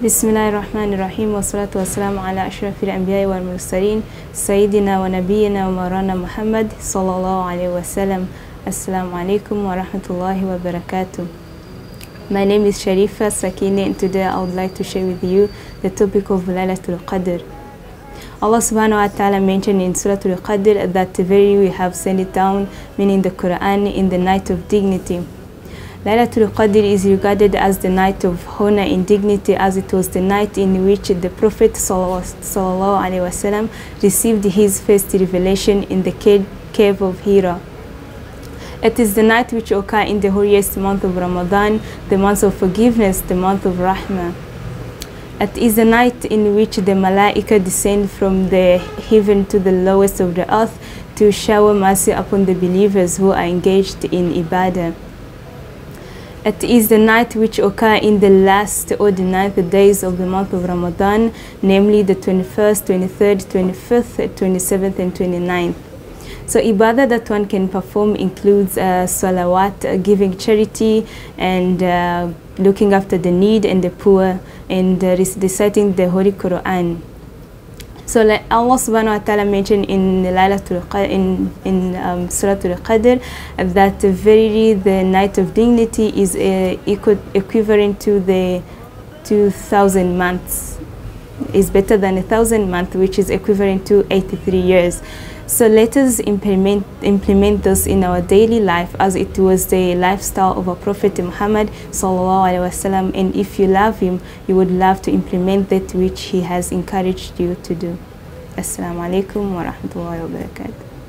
بسم الله الرحمن الرحيم والصلاة والسلام على أشرف الأنبياء والمرسلين سيدنا ونبينا ومولانا محمد صلى الله عليه وسلم السلام عليكم ورحمة الله وبركاته My name is Sharifa Sakine and today I would like to share with you the topic of Laylatul Qadr. Allah subhanahu wa ta'ala mentioned in Surah Al-Qadr that verily we have sent it down, meaning the Quran, in the night of dignity. Laylatul Qadr is regarded as the night of honor and dignity as it was the night in which the Prophet wasallam received his first revelation in the cave of Hira. It is the night which occurs in the holiest month of Ramadan, the month of forgiveness, the month of Rahmah. It is the night in which the Malaika descend from the heaven to the lowest of the earth to shower mercy upon the believers who are engaged in Ibadah. It is the night which occur in the last or the ninth days of the month of Ramadan, namely the 21st, 23rd, 25th, 27th, and 29th. So ibadah that one can perform includes uh, salawat, uh, giving charity, and uh, looking after the need and the poor, and uh, reciting the Holy Quran. So Allah subhanahu wa ta'ala mentioned in Laylatul in in um, Surah Al-Qadr that verily the night of dignity is uh, equivalent to the 2000 months is better than a thousand months which is equivalent to 83 years so let us implement, implement this in our daily life as it was the lifestyle of our Prophet Muhammad wasallam. and if you love him, you would love to implement that which he has encouraged you to do. Assalamu alaikum wa rahmatullahi wa barakatuh.